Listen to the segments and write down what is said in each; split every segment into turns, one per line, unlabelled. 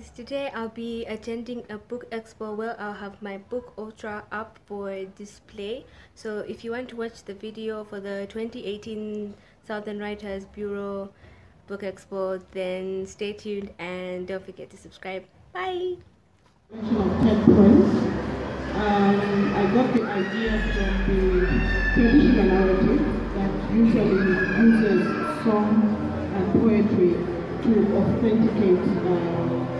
guys, today I'll be attending a book expo where I'll have my book ultra up for display. So if you want to watch the video for the 2018 Southern Writers Bureau book expo, then stay tuned and don't forget to subscribe. Bye!
Of 10 points. Um, I got the idea from the traditional narrative that usually uses song and poetry to authenticate uh,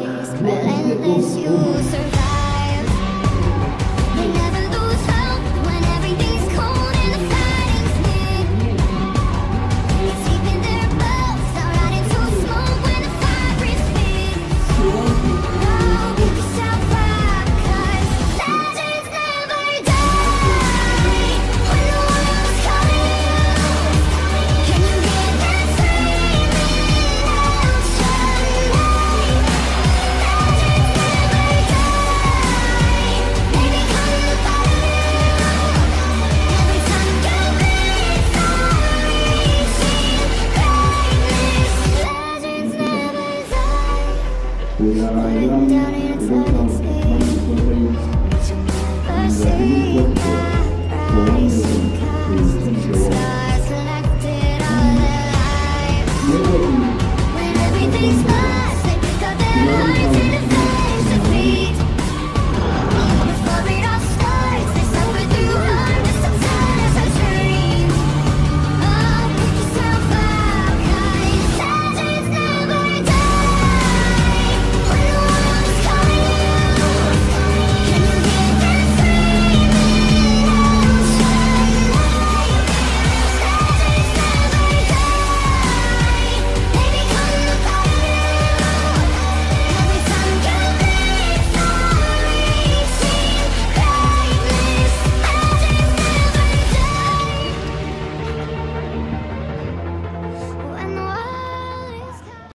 We are young, we don't count,